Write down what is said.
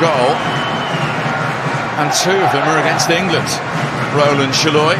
goal, and two of them are against England. Roland Chaloy.